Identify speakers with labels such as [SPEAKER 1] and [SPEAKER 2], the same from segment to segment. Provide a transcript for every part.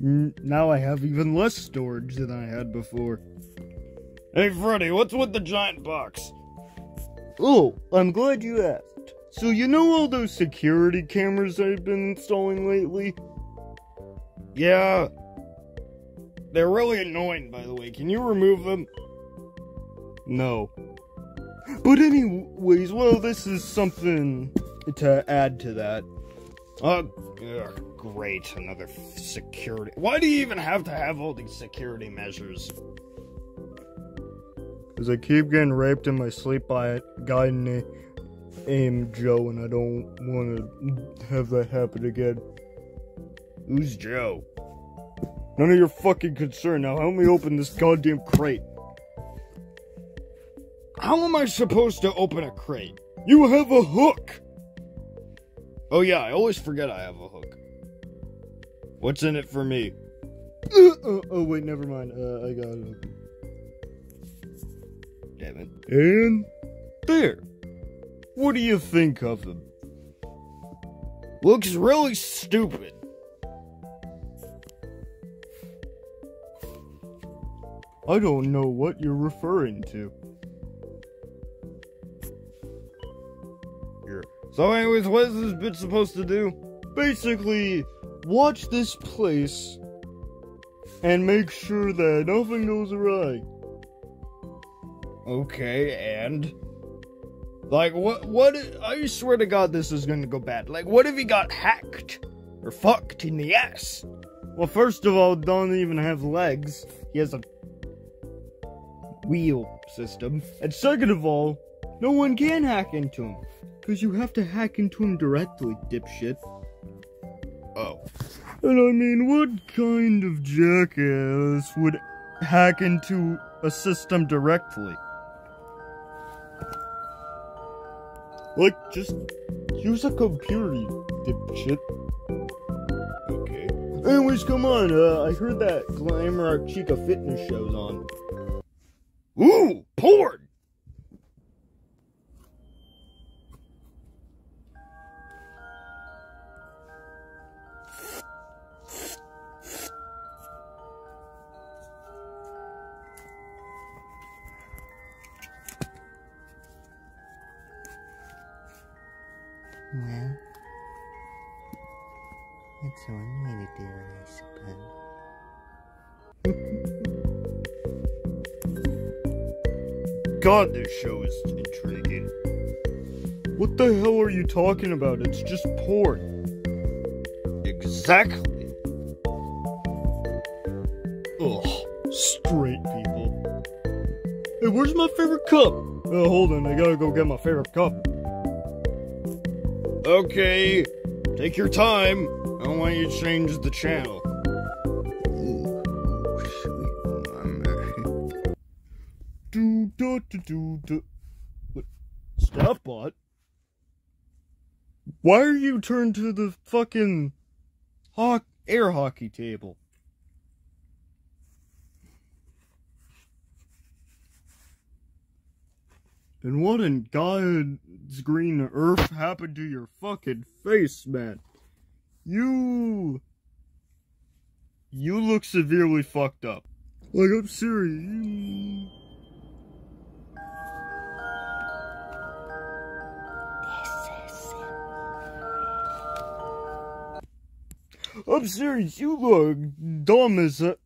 [SPEAKER 1] Now I have even less storage than I had before.
[SPEAKER 2] Hey, Freddy, what's with the giant box?
[SPEAKER 1] Oh, I'm glad you asked. So you know all those security cameras I've been installing lately?
[SPEAKER 2] Yeah. They're really annoying, by the way. Can you remove them?
[SPEAKER 1] No. But anyways, well, this is something to add to that.
[SPEAKER 2] Uh, ugh, great. Another security. Why do you even have to have all these security measures?
[SPEAKER 1] Because I keep getting raped in my sleep by a guy named Joe, and I don't want to have that happen again.
[SPEAKER 2] Who's Joe?
[SPEAKER 1] None of your fucking concern. Now help me open this goddamn crate.
[SPEAKER 2] How am I supposed to open a crate?
[SPEAKER 1] You have a hook!
[SPEAKER 2] Oh, yeah, I always forget I have a hook. What's in it for me?
[SPEAKER 1] Uh, oh, oh, wait, never mind. Uh, I got it.
[SPEAKER 2] Damn it.
[SPEAKER 1] And there. What do you think of him?
[SPEAKER 2] Looks really stupid.
[SPEAKER 1] I don't know what you're referring to.
[SPEAKER 2] So, anyways, what is this bit supposed to do?
[SPEAKER 1] Basically, watch this place and make sure that nothing goes awry.
[SPEAKER 2] Okay, and like what? What? I swear to God, this is gonna go bad. Like, what if he got hacked or fucked in the ass?
[SPEAKER 1] Well, first of all, don't even have legs. He has a wheel system. And second of all, no one can hack into him. Because you have to hack into him directly, dipshit.
[SPEAKER 2] Oh,
[SPEAKER 1] And I mean, what kind of jackass would hack into a system directly? Like, just use a computer, you dipshit.
[SPEAKER 2] okay.
[SPEAKER 1] Anyways, come on, uh, I heard that Glamrock Chica fitness show's on.
[SPEAKER 2] Ooh, porn. God, this show is intriguing.
[SPEAKER 1] What the hell are you talking about? It's just porn.
[SPEAKER 2] Exactly.
[SPEAKER 1] Ugh, straight people. Hey, where's my favorite cup? Oh, hold on, I gotta go get my favorite cup.
[SPEAKER 2] Okay, take your time. I want you to change the channel.
[SPEAKER 1] Do do do do do. What? Staff bot? Why are you turned to the fucking hock air hockey table? And what in God's green earth happened to your fucking face, man? You. You look severely fucked up. Like, I'm serious. You... I'm serious, you look dumb as a...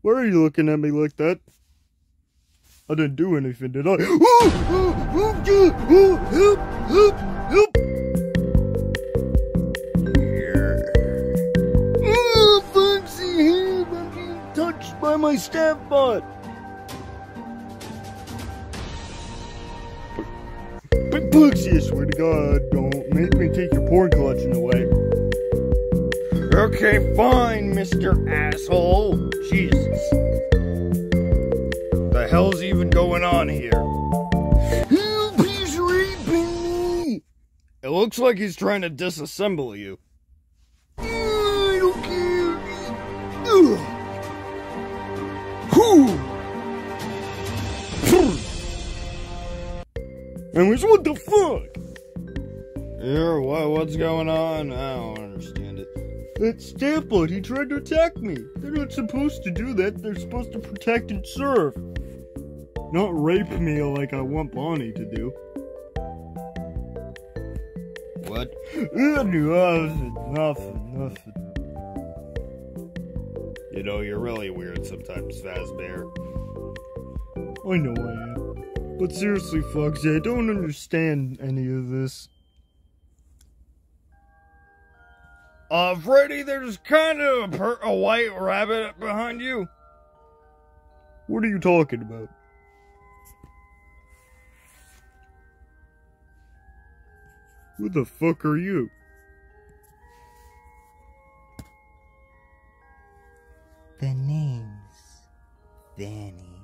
[SPEAKER 1] Why are you looking at me like that? I didn't do anything, did I? Ooh, ooh, ooh, ooh, help, help, help! Ooh, Foxy, help! I'm being touched by my staff bot! But Bugsy, I swear to God, don't make me take your porn collection away.
[SPEAKER 2] Okay, fine, Mr. Asshole. Jesus. The hell's even going on here?
[SPEAKER 1] Help, he's raping me!
[SPEAKER 2] It looks like he's trying to disassemble you.
[SPEAKER 1] I don't care. Ugh. Anyways, what the fuck?
[SPEAKER 2] Here, what, what's going on? I don't understand it.
[SPEAKER 1] That Staff bot, he tried to attack me. They're not supposed to do that. They're supposed to protect and serve. Not rape me like I want Bonnie to do.
[SPEAKER 2] What?
[SPEAKER 1] Nothing, nothing, nothing.
[SPEAKER 2] You know, you're really weird sometimes, Fazbear.
[SPEAKER 1] I know I am. But seriously, Foxy, I don't understand any of this.
[SPEAKER 2] Uh, Freddy, there's kind of a, per- a white rabbit behind you.
[SPEAKER 1] What are you talking about? Who the fuck are you?
[SPEAKER 3] The name's Vanny.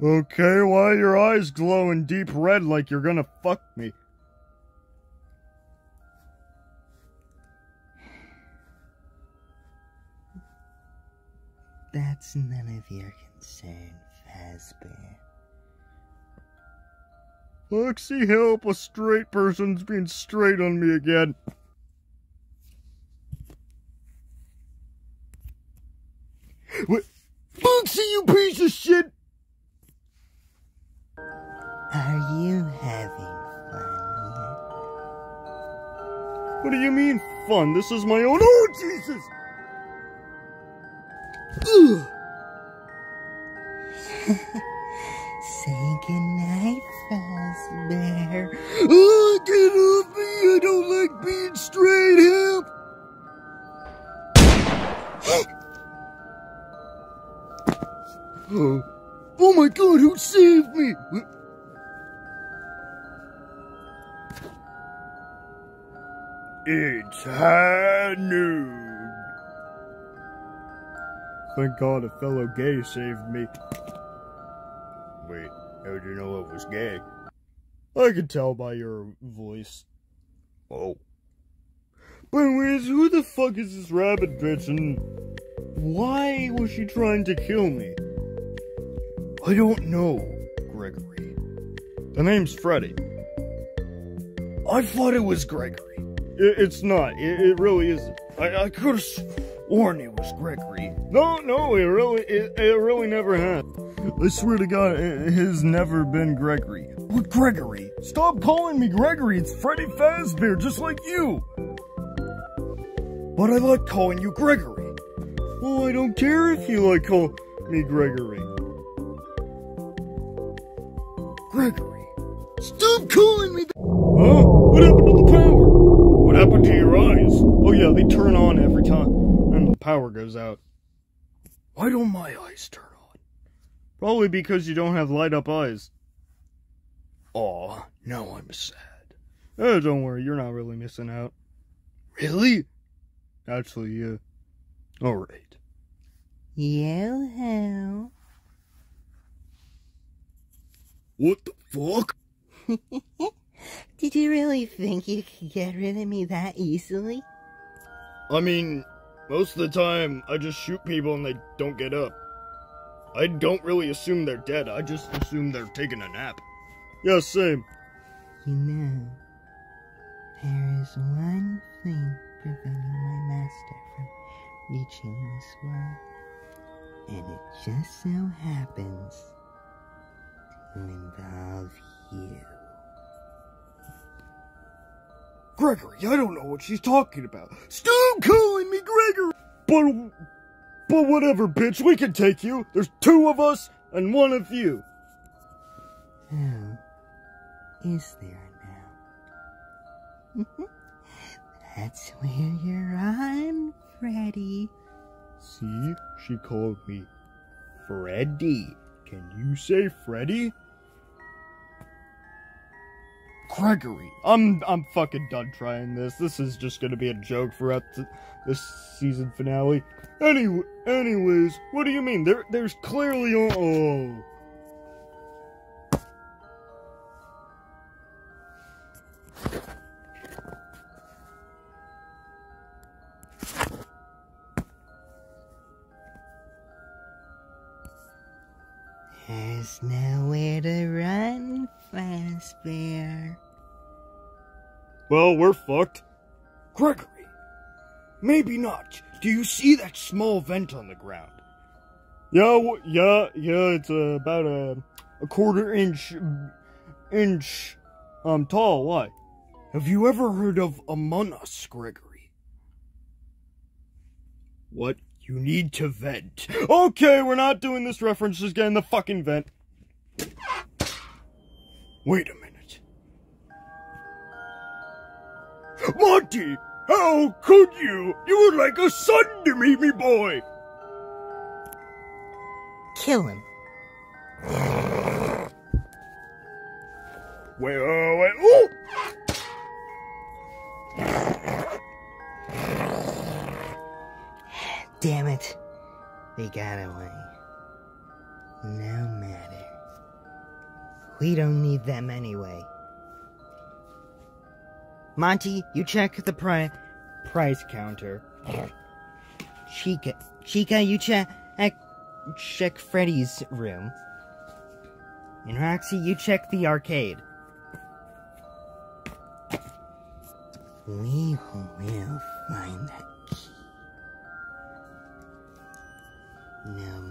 [SPEAKER 1] Okay, why are your eyes glowing deep red like you're gonna fuck me?
[SPEAKER 3] That's none of your concern, Fazbear.
[SPEAKER 1] Foxy, help! A straight person's being straight on me again. What? Foxy, you piece of shit!
[SPEAKER 3] Are you having fun
[SPEAKER 1] What do you mean, fun? This is my own. Oh, Jesus! Ugh. oh. oh my god, who saved me? It's high noon. Thank God a fellow gay saved me.
[SPEAKER 2] Wait, how'd you know it was gay?
[SPEAKER 1] I could tell by your voice.
[SPEAKER 2] Oh.
[SPEAKER 1] But anyways, who the fuck is this rabbit bitch and why was she trying to kill me?
[SPEAKER 2] I don't know, Gregory.
[SPEAKER 1] The name's Freddy.
[SPEAKER 2] I thought it was Gregory.
[SPEAKER 1] I- it's not. It, it really isn't.
[SPEAKER 2] I, I could have sworn it was Gregory.
[SPEAKER 1] No, no, it really, it, it really never has. I swear to God, it has never been Gregory.
[SPEAKER 2] What Gregory?
[SPEAKER 1] Stop calling me Gregory. It's Freddy Fazbear, just like you.
[SPEAKER 2] But I like calling you Gregory.
[SPEAKER 1] Well, I don't care if you like call me Gregory.
[SPEAKER 2] Gregory.
[SPEAKER 1] Stop calling me. Huh? What happened to the power?
[SPEAKER 2] What happened to your eyes?
[SPEAKER 1] Oh yeah, they turn on every time, and the power goes out.
[SPEAKER 2] Why don't my eyes turn on?
[SPEAKER 1] Probably because you don't have light up eyes.
[SPEAKER 2] Aw, now I'm sad.
[SPEAKER 1] Oh, don't worry, you're not really missing out.
[SPEAKER 2] Really?
[SPEAKER 1] Actually, yeah. Alright.
[SPEAKER 3] Yo-ho.
[SPEAKER 2] What the fuck?
[SPEAKER 3] Did you really think you could get rid of me that easily?
[SPEAKER 2] I mean, most of the time, I just shoot people and they don't get up. I don't really assume they're dead, I just assume they're taking a nap.
[SPEAKER 1] Yeah, same.
[SPEAKER 3] You know, there is one thing preventing my master from reaching this world, and it just so happens involve you.
[SPEAKER 2] Gregory, I don't know what she's talking about.
[SPEAKER 1] Stop calling me Gregory! But, but whatever, bitch, we can take you. There's two of us and one of you.
[SPEAKER 3] Who is there now? That's where you're on, Freddy.
[SPEAKER 1] See, she called me Freddy. Can you say Freddy? Gregory, I'm I'm fucking done trying this. This is just gonna be a joke throughout th- this season finale. Anyway, anyways, what do you mean? There, there's clearly oh. Well, we're fucked.
[SPEAKER 2] Gregory, maybe not. Do you see that small vent on the ground?
[SPEAKER 1] Yeah, yeah, yeah. It's uh, about a a quarter inch inch um tall. Why?
[SPEAKER 2] Have you ever heard of Among Us, Gregory?
[SPEAKER 1] What?
[SPEAKER 2] You need to vent.
[SPEAKER 1] Okay, we're not doing this reference. Just get in the fucking vent.
[SPEAKER 2] Wait a minute. Monty! How could you? You were like a son to me, me boy!
[SPEAKER 3] Kill him.
[SPEAKER 2] Wait, uh, wait, oh!
[SPEAKER 3] Damn it. They got away. No matter. We don't need them anyway. Monty, you check the pri price counter. Chica, Chica, you check eh, check Freddy's room. And Roxy, you check the arcade. We will find that key. Now,